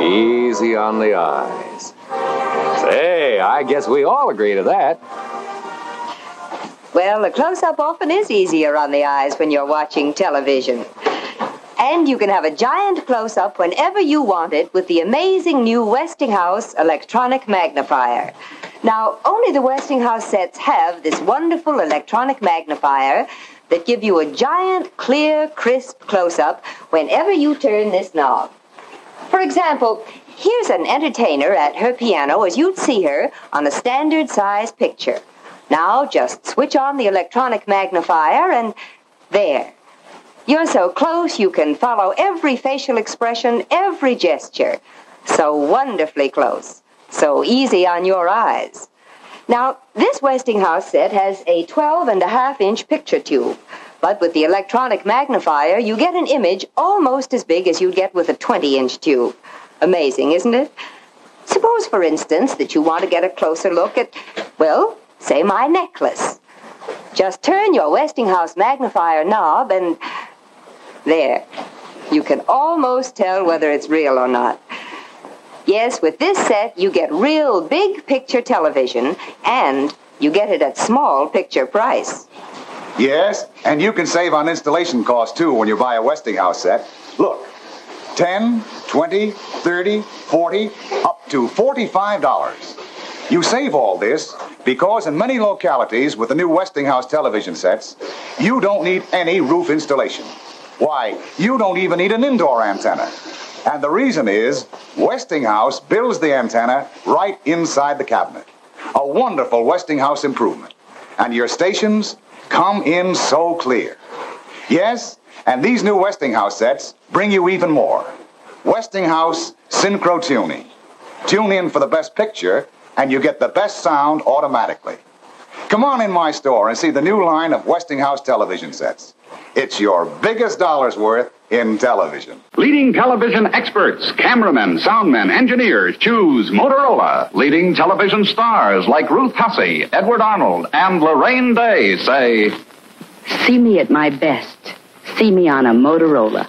Easy on the eyes. Say, I guess we all agree to that. Well, the close up often is easier on the eyes when you're watching television. And you can have a giant close up whenever you want it with the amazing new Westinghouse electronic magnifier. Now, only the Westinghouse sets have this wonderful electronic magnifier that give you a giant, clear, crisp close up whenever you turn this knob. For example, here's an entertainer at her piano as you'd see her on a standard size picture. Now just switch on the electronic magnifier and there. You're so close you can follow every facial expression, every gesture. So wonderfully close. So easy on your eyes. Now, this Westinghouse set has a 12 and a half inch picture tube. But with the electronic magnifier, you get an image almost as big as you'd get with a 20 inch tube. Amazing, isn't it? Suppose, for instance, that you want to get a closer look at, well, say my necklace. Just turn your Westinghouse magnifier knob and there. You can almost tell whether it's real or not. Yes, with this set, you get real big picture television and you get it at small picture price. Yes, and you can save on installation costs too when you buy a Westinghouse set. Look, 10, 20, 30, 40, up to $45. You save all this because in many localities with the new Westinghouse television sets, you don't need any roof installation. Why, you don't even need an indoor antenna. And the reason is Westinghouse builds the antenna right inside the cabinet. A wonderful Westinghouse improvement. And your stations come in so clear. Yes, and these new Westinghouse sets bring you even more. Westinghouse Synchro Tuning. Tune in for the best picture, and you get the best sound automatically. Come on in my store and see the new line of Westinghouse television sets. It's your biggest dollar's worth in television. Leading television experts, cameramen, soundmen, engineers choose Motorola. Leading television stars like Ruth Hussey, Edward Arnold, and Laraine Day say, See me at my best. See me on a Motorola.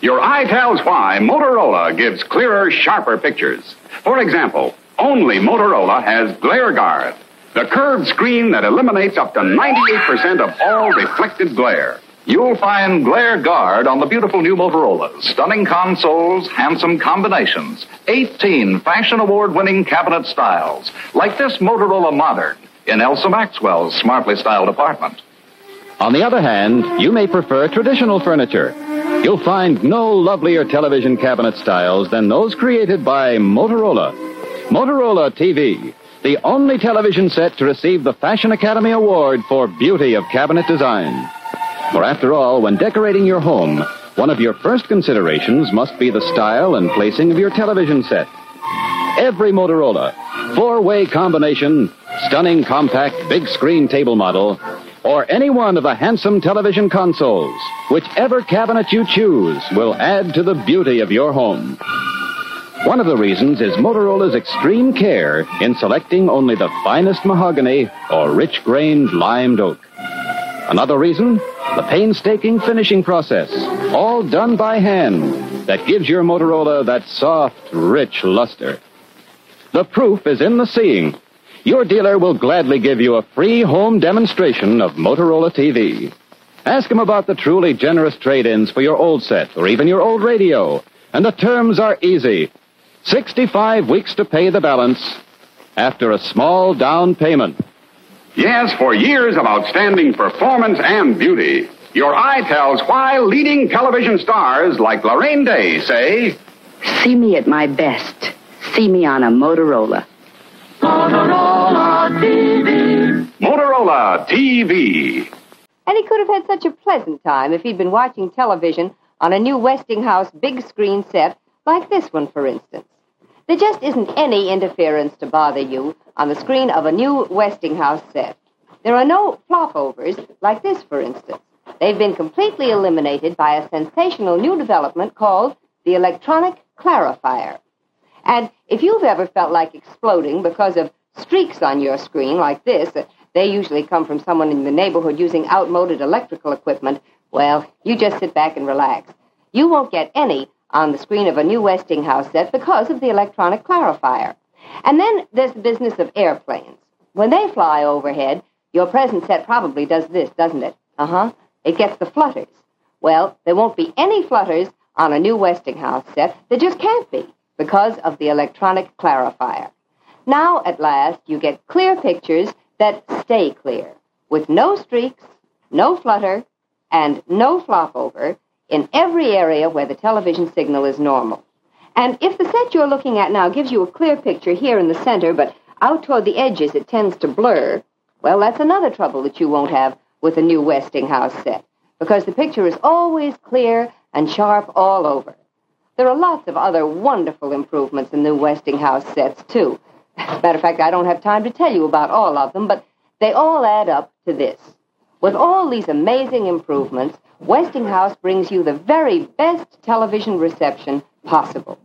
Your eye tells why Motorola gives clearer, sharper pictures. For example, only Motorola has Glare Guard, the curved screen that eliminates up to 98% of all reflected glare. You'll find Glare Guard on the beautiful new Motorola's. Stunning consoles, handsome combinations, 18 fashion award winning cabinet styles, like this Motorola Modern in Elsa Maxwell's smartly styled apartment. On the other hand, you may prefer traditional furniture. You'll find no lovelier television cabinet styles than those created by Motorola. Motorola TV, the only television set to receive the Fashion Academy Award for beauty of cabinet design. For after all, when decorating your home, one of your first considerations must be the style and placing of your television set. Every Motorola, four-way combination, stunning compact big screen table model, or any one of the handsome television consoles, whichever cabinet you choose will add to the beauty of your home. One of the reasons is Motorola's extreme care in selecting only the finest mahogany or rich grained limed oak. Another reason, the painstaking finishing process, all done by hand, that gives your Motorola that soft, rich luster. The proof is in the seeing. Your dealer will gladly give you a free home demonstration of Motorola TV. Ask him about the truly generous trade-ins for your old set or even your old radio. And the terms are easy. 65 weeks to pay the balance after a small down payment. Yes, for years of outstanding performance and beauty, your eye tells why leading television stars like Laraine Day say, See me at my best. See me on a Motorola. Motorola TV. Motorola TV. And he could have had such a pleasant time if he'd been watching television on a new Westinghouse big screen set like this one, for instance. There just isn't any interference to bother you on the screen of a new Westinghouse set. There are no flopovers like this, for instance. They've been completely eliminated by a sensational new development called the electronic clarifier. And if you've ever felt like exploding because of streaks on your screen like this, they usually come from someone in the neighborhood using outmoded electrical equipment, well, you just sit back and relax. You won't get any on the screen of a new Westinghouse set because of the electronic clarifier. And then there's the business of airplanes. When they fly overhead, your present set probably does this, doesn't it? Uh huh. It gets the flutters. Well, there won't be any flutters on a new Westinghouse set. There just can't be because of the electronic clarifier. Now, at last, you get clear pictures that stay clear, with no streaks, no flutter, and no flop over in every area where the television signal is normal. And if the set you're looking at now gives you a clear picture here in the center, but out toward the edges it tends to blur, well, that's another trouble that you won't have with a new Westinghouse set, because the picture is always clear and sharp all over. There are lots of other wonderful improvements in new Westinghouse sets, too. As a matter of fact, I don't have time to tell you about all of them, but they all add up to this. With all these amazing improvements, Westinghouse brings you the very best television reception possible.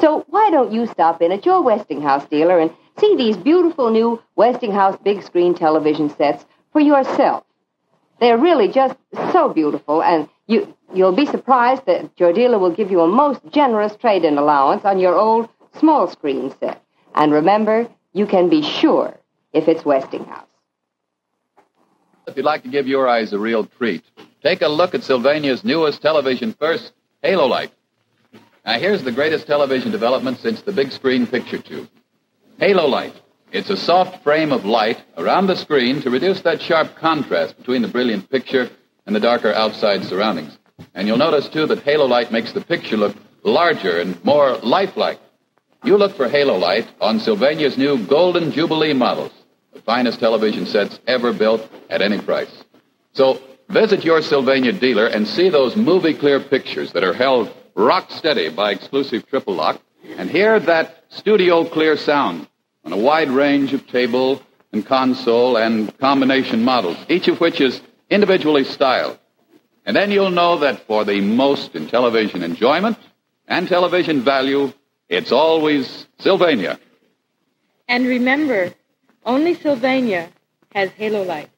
So why don't you stop in at your Westinghouse dealer and see these beautiful new Westinghouse big screen television sets for yourself? They're really just so beautiful, and you, you'll be surprised that your dealer will give you a most generous trade-in allowance on your old small screen set. And remember, you can be sure if it's Westinghouse. If you'd like to give your eyes a real treat, take a look at Sylvania's newest television first, Halo Light. Now, here's the greatest television development since the big screen picture tube. Halo Light. It's a soft frame of light around the screen to reduce that sharp contrast between the brilliant picture and the darker outside surroundings. And you'll notice, too, that Halo Light makes the picture look larger and more lifelike. You look for Halo Light on Sylvania's new Golden Jubilee models, the finest television sets ever built at any price. So visit your Sylvania dealer and see those movie clear pictures that are held rock steady by exclusive triple lock and hear that studio clear sound on a wide range of table and console and combination models, each of which is individually styled. And then you'll know that for the most in television enjoyment and television value, it's always Sylvania. And remember, only Sylvania has halo light.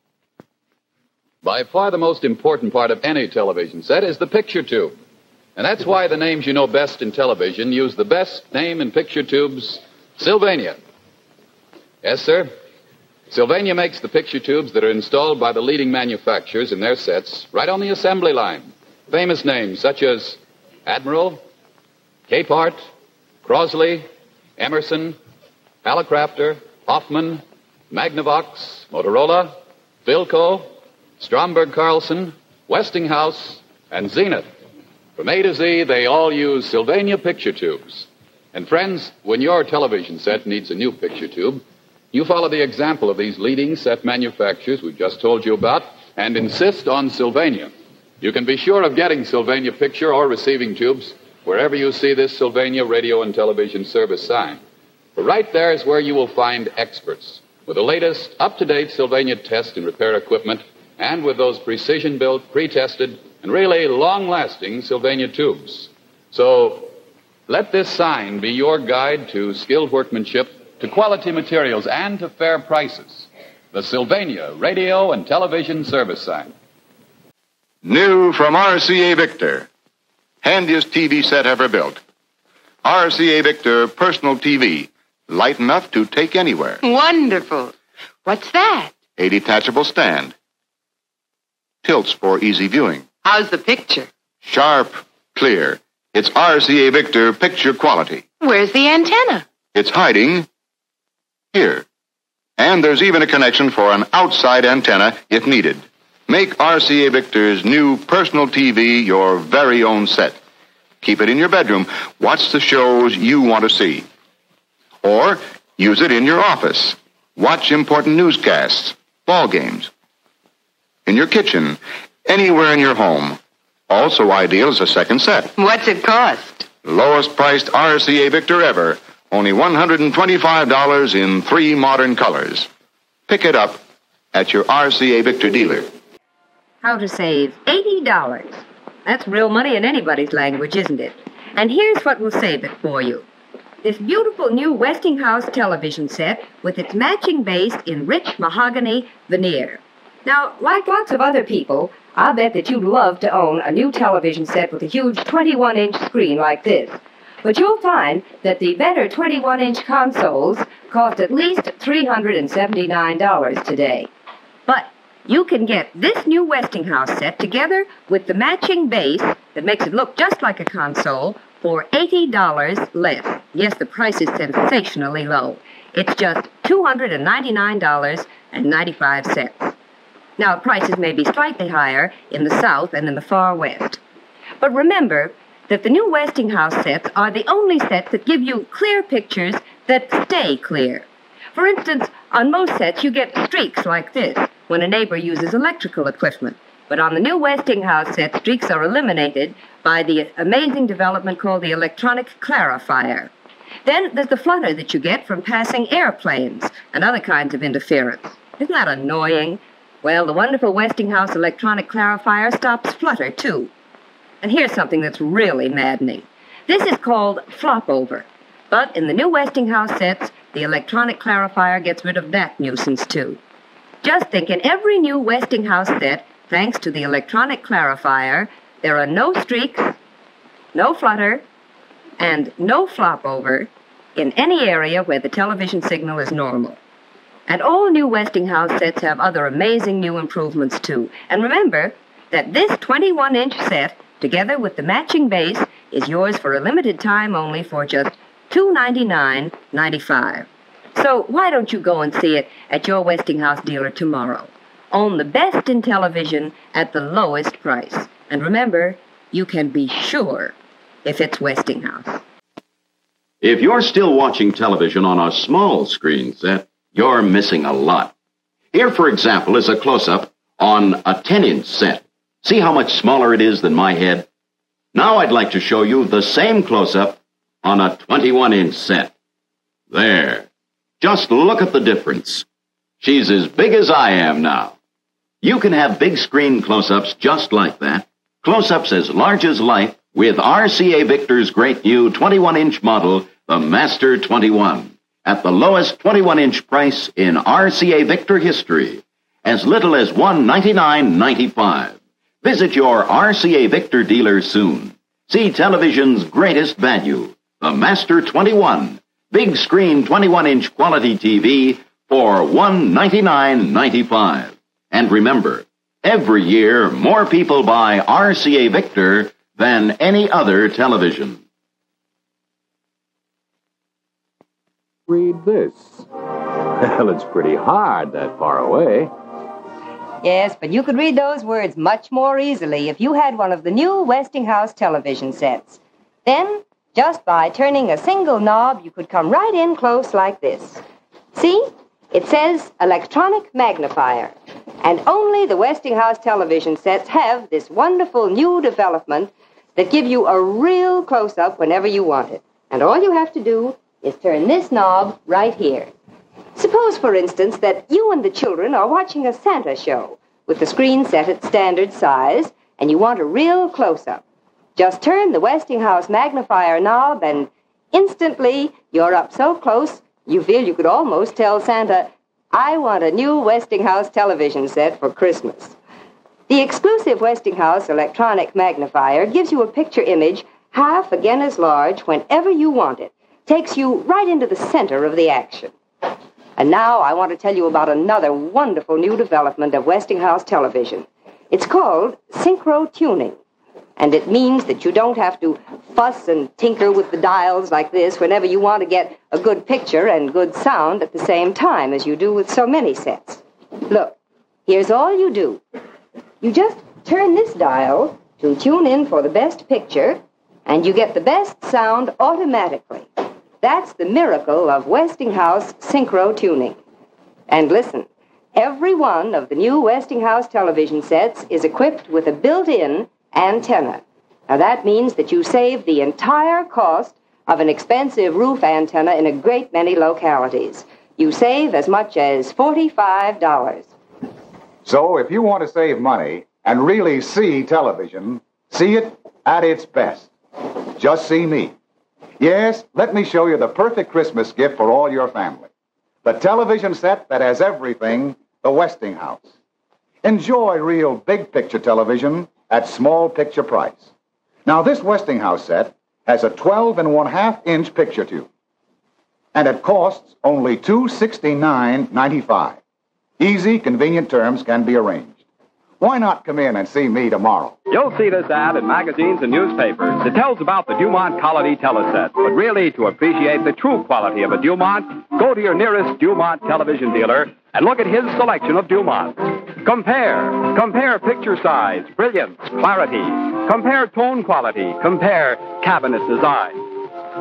By far the most important part of any television set is the picture tube. And that's why the names you know best in television use the best name in picture tubes, Sylvania. Yes, sir. Sylvania makes the picture tubes that are installed by the leading manufacturers in their sets right on the assembly line. Famous names such as Admiral, Capehart, Crosley, Emerson, Hallicrafter, Hoffman, Magnavox, Motorola, Philco, Stromberg Carlson, Westinghouse, and Zenith. From A to Z, they all use Sylvania picture tubes. And friends, when your television set needs a new picture tube, you follow the example of these leading set manufacturers we've just told you about and insist on Sylvania. You can be sure of getting Sylvania picture or receiving tubes wherever you see this Sylvania radio and television service sign. Right there is where you will find experts with the latest up-to-date Sylvania test and repair equipment and with those precision-built, pre-tested, and really long-lasting Sylvania tubes. So let this sign be your guide to skilled workmanship to quality materials and to fair prices. The Sylvania Radio and Television Service Sign. New from RCA Victor. Handiest TV set ever built. RCA Victor Personal TV. Light enough to take anywhere. Wonderful. What's that? A detachable stand. Tilts for easy viewing. How's the picture? Sharp, clear. It's RCA Victor picture quality. Where's the antenna? It's hiding here. And there's even a connection for an outside antenna if needed. Make RCA Victor's new personal TV your very own set. Keep it in your bedroom. Watch the shows you want to see. Or use it in your office. Watch important newscasts, ball games. In your kitchen, anywhere in your home. Also ideal as a second set. What's it cost? Lowest priced RCA Victor ever. Only $125 in three modern colors. Pick it up at your RCA Victor dealer. How to save $80. That's real money in anybody's language, isn't it? And here's what will save it for you. This beautiful new Westinghouse television set with its matching base in rich mahogany veneer. Now, like lots of other people, I bet that you'd love to own a new television set with a huge 21 inch screen like this. But you'll find that the better 21 inch consoles cost at least $379 today. But you can get this new Westinghouse set together with the matching base that makes it look just like a console for $80 less. Yes, the price is sensationally low. It's just $299.95. Now, prices may be slightly higher in the South and in the far West. But remember that the new Westinghouse sets are the only sets that give you clear pictures that stay clear. For instance, on most sets you get streaks like this when a neighbor uses electrical equipment. But on the new Westinghouse set, streaks are eliminated by the amazing development called the electronic clarifier. Then there's the flutter that you get from passing airplanes and other kinds of interference. Isn't that annoying? Well, the wonderful Westinghouse electronic clarifier stops flutter, too. And here's something that's really maddening. This is called flop over. But in the new Westinghouse sets, the electronic clarifier gets rid of that nuisance, too. Just think, in every new Westinghouse set, thanks to the electronic clarifier, there are no streaks, no flutter, and no flop over in any area where the television signal is normal. And all new Westinghouse sets have other amazing new improvements, too. And remember that this 21 inch set, together with the matching base, is yours for a limited time only for just $299.95. So why don't you go and see it at your Westinghouse dealer tomorrow? Own the best in television at the lowest price. And remember, you can be sure if it's Westinghouse. If you're still watching television on a small screen set, you're missing a lot. Here, for example, is a close up on a 10 inch set. See how much smaller it is than my head? Now I'd like to show you the same close up on a 21 inch set. There. Just look at the difference. She's as big as I am now. You can have big screen close ups just like that. Close ups as large as life with RCA Victor's great new 21 inch model, the Master 21 at the lowest 21 inch price in RCA Victor history, as little as $199.95. Visit your RCA Victor dealer soon. See television's greatest value, the Master 21, big screen 21 inch quality TV for $199.95. And remember, every year more people buy RCA Victor than any other television. Read this. Well, it's pretty hard that far away. Yes, but you could read those words much more easily if you had one of the new Westinghouse television sets. Then, just by turning a single knob, you could come right in close like this. See? It says electronic magnifier. And only the Westinghouse television sets have this wonderful new development that give you a real close up whenever you want it. And all you have to do is turn this knob right here. Suppose, for instance, that you and the children are watching a Santa show with the screen set at standard size and you want a real close up. Just turn the Westinghouse magnifier knob and instantly you're up so close you feel you could almost tell Santa, I want a new Westinghouse television set for Christmas. The exclusive Westinghouse electronic magnifier gives you a picture image half again as large whenever you want it takes you right into the center of the action. And now I want to tell you about another wonderful new development of Westinghouse television. It's called synchro tuning. And it means that you don't have to fuss and tinker with the dials like this whenever you want to get a good picture and good sound at the same time as you do with so many sets. Look, here's all you do. You just turn this dial to tune in for the best picture, and you get the best sound automatically. That's the miracle of Westinghouse synchro tuning. And listen, every one of the new Westinghouse television sets is equipped with a built in antenna. Now, that means that you save the entire cost of an expensive roof antenna in a great many localities. You save as much as $45. So, if you want to save money and really see television, see it at its best. Just see me. Yes, let me show you the perfect Christmas gift for all your family. The television set that has everything, the Westinghouse. Enjoy real big picture television at small picture price. Now, this Westinghouse set has a 12 and one half inch picture tube, and it costs only $269.95. Easy, convenient terms can be arranged. Why not come in and see me tomorrow? You'll see this ad in magazines and newspapers. It tells about the Dumont Colony teleset. But really, to appreciate the true quality of a Dumont, go to your nearest Dumont television dealer and look at his selection of Dumonts. Compare. Compare picture size, brilliance, clarity. Compare tone quality. Compare cabinet design.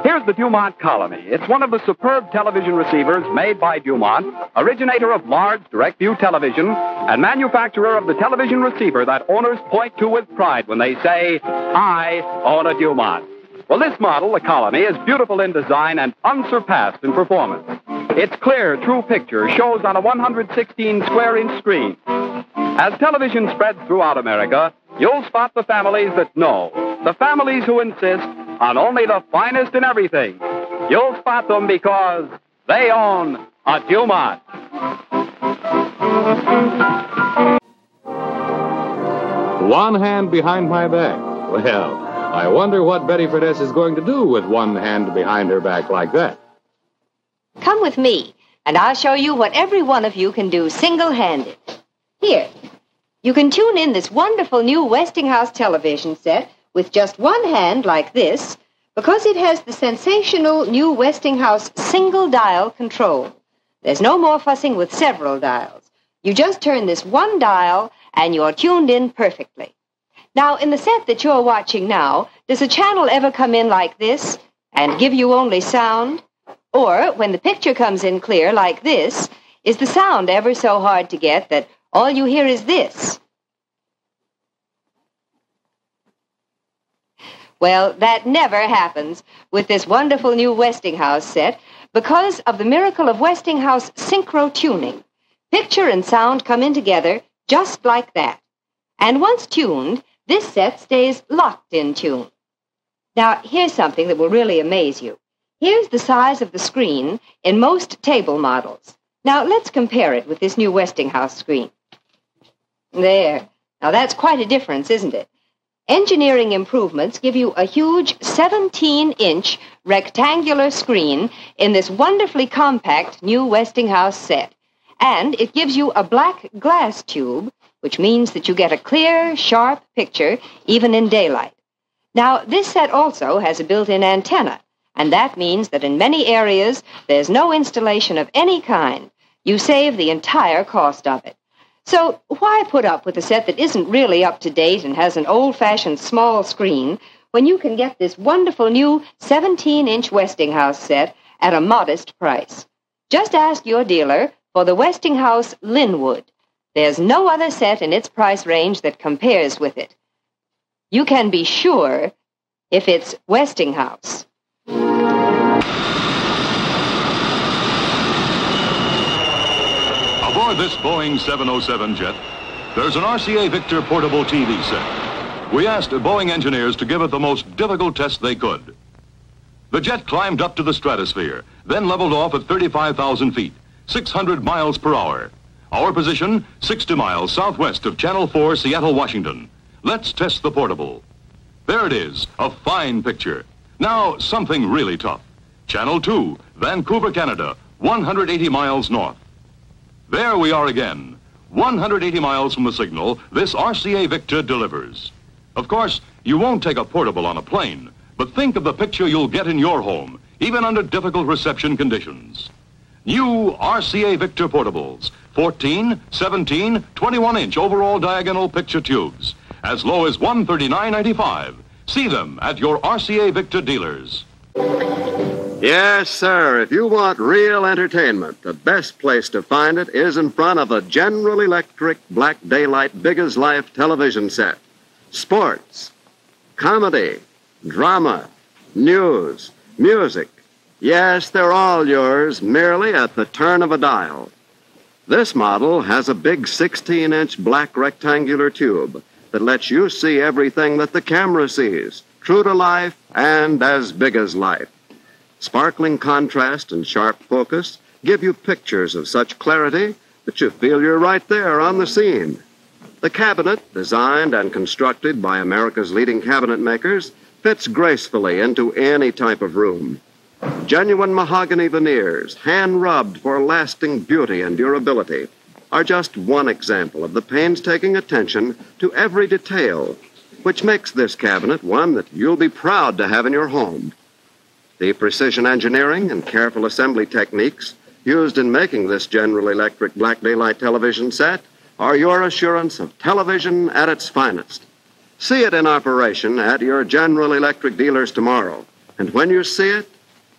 Here's the Dumont Colony. It's one of the superb television receivers made by Dumont, originator of large direct view television, and manufacturer of the television receiver that owners point to with pride when they say, I own a Dumont. Well, this model, the Colony, is beautiful in design and unsurpassed in performance. Its clear, true picture shows on a 116 square inch screen. As television spreads throughout America, you'll spot the families that know, the families who insist on only the finest in everything. You'll spot them because they own a Dumont. One hand behind my back. Well, I wonder what Betty Furness is going to do with one hand behind her back like that. Come with me, and I'll show you what every one of you can do single handed. Here, you can tune in this wonderful new Westinghouse television set with just one hand like this because it has the sensational new Westinghouse single dial control. There's no more fussing with several dials. You just turn this one dial and you're tuned in perfectly. Now, in the set that you're watching now, does a channel ever come in like this and give you only sound? Or, when the picture comes in clear like this, is the sound ever so hard to get that all you hear is this? Well, that never happens with this wonderful new Westinghouse set because of the miracle of Westinghouse synchro tuning. Picture and sound come in together just like that. And once tuned, this set stays locked in tune. Now, here's something that will really amaze you. Here's the size of the screen in most table models. Now, let's compare it with this new Westinghouse screen. There. Now, that's quite a difference, isn't it? Engineering improvements give you a huge 17 inch rectangular screen in this wonderfully compact new Westinghouse set. And it gives you a black glass tube, which means that you get a clear, sharp picture even in daylight. Now, this set also has a built in antenna, and that means that in many areas there's no installation of any kind. You save the entire cost of it. So why put up with a set that isn't really up to date and has an old fashioned small screen when you can get this wonderful new 17 inch Westinghouse set at a modest price? Just ask your dealer for the Westinghouse Linwood. There's no other set in its price range that compares with it. You can be sure if it's Westinghouse. Aboard this Boeing 707 jet, there's an RCA Victor portable TV set. We asked Boeing engineers to give it the most difficult test they could. The jet climbed up to the stratosphere, then leveled off at 35,000 feet, 600 miles per hour. Our position, 60 miles southwest of Channel 4, Seattle, Washington. Let's test the portable. There it is, a fine picture. Now, something really tough. Channel 2, Vancouver, Canada, 180 miles north. There we are again. 180 miles from the signal, this RCA Victor delivers. Of course, you won't take a portable on a plane, but think of the picture you'll get in your home, even under difficult reception conditions. New RCA Victor portables, 14, 17, 21 inch overall diagonal picture tubes, as low as 139.95. See them at your RCA Victor dealers. Yes, sir. If you want real entertainment, the best place to find it is in front of a General Electric Black Daylight Big as Life television set. Sports, comedy, drama, news, music. Yes, they're all yours merely at the turn of a dial. This model has a big 16 inch black rectangular tube that lets you see everything that the camera sees, true to life and as big as life. Sparkling contrast and sharp focus give you pictures of such clarity that you feel you're right there on the scene. The cabinet, designed and constructed by America's leading cabinet makers, fits gracefully into any type of room. Genuine mahogany veneers, hand rubbed for lasting beauty and durability, are just one example of the painstaking attention to every detail, which makes this cabinet one that you'll be proud to have in your home. The precision engineering and careful assembly techniques used in making this General Electric black daylight television set are your assurance of television at its finest. See it in operation at your General Electric dealers tomorrow. And when you see it,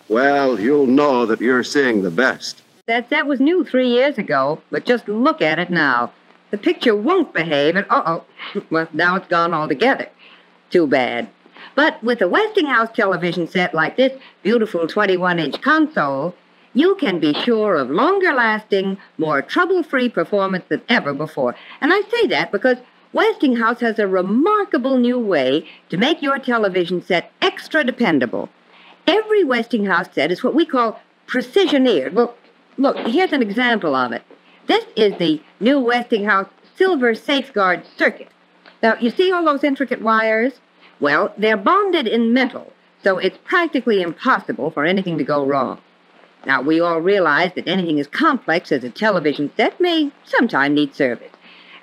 well, you'll know that you're seeing the best. That that was new three years ago, but just look at it now. The picture won't behave, and uh oh, well, now it's gone altogether. Too bad. But with a Westinghouse television set like this beautiful 21 inch console, you can be sure of longer lasting, more trouble free performance than ever before. And I say that because Westinghouse has a remarkable new way to make your television set extra dependable. Every Westinghouse set is what we call precisioneered. Well, look, here's an example of it. This is the new Westinghouse Silver Safeguard circuit. Now, you see all those intricate wires? Well, they're bonded in metal, so it's practically impossible for anything to go wrong. Now, we all realize that anything as complex as a television set may sometime need service.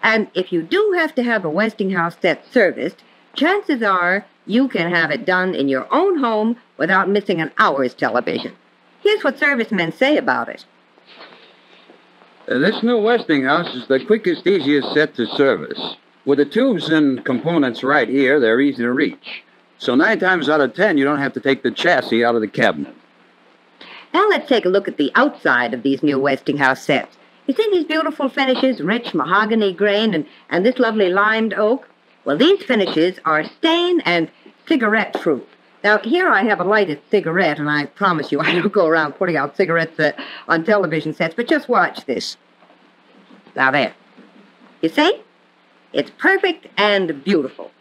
And if you do have to have a Westinghouse set serviced, chances are you can have it done in your own home without missing an hour's television. Here's what servicemen say about it. Uh, this new Westinghouse is the quickest, easiest set to service. With the tubes and components right here, they're easy to reach. So nine times out of ten, you don't have to take the chassis out of the cabinet. Now let's take a look at the outside of these new Westinghouse sets. You see these beautiful finishes, rich mahogany grain and, and this lovely limed oak? Well, these finishes are stain and cigarette proof. Now, here I have a lighted cigarette, and I promise you I don't go around putting out cigarettes uh, on television sets, but just watch this. Now, there. You see? It's perfect and beautiful.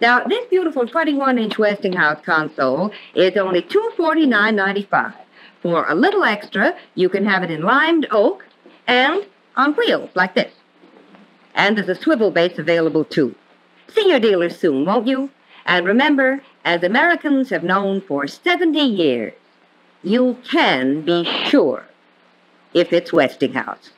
Now, this beautiful 21 inch Westinghouse console is only $249.95. For a little extra, you can have it in limed oak and on wheels like this. And there's a swivel base available too. See your dealer soon, won't you? And remember, as Americans have known for 70 years, you can be sure if it's Westinghouse.